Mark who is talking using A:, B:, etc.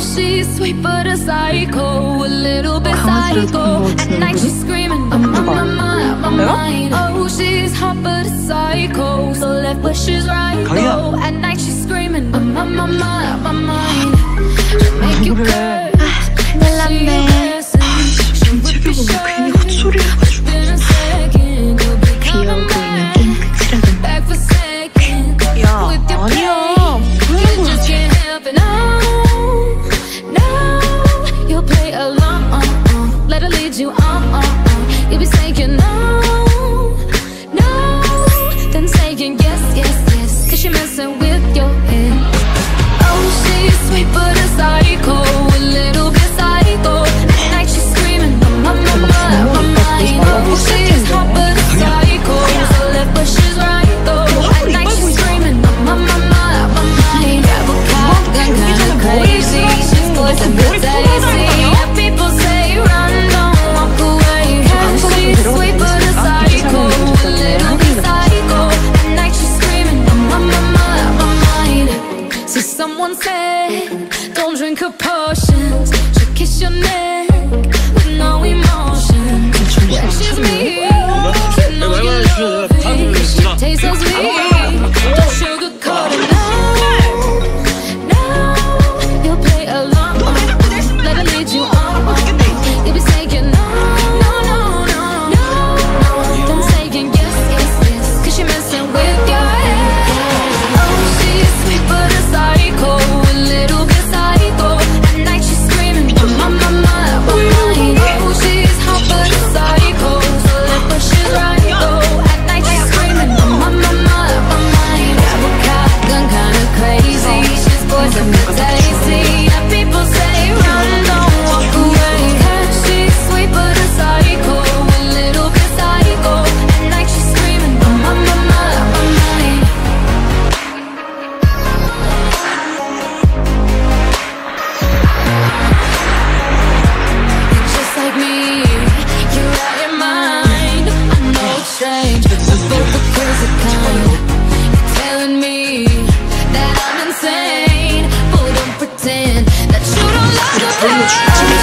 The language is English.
A: she's sweet but a psycho, a little bit psycho. At night she's screaming, I'm on my mind. Oh, she's hot but a psycho, so left but Don't drink her potions Just kiss your neck With no emotion She's me You know you love She tastes Bring the truth love me.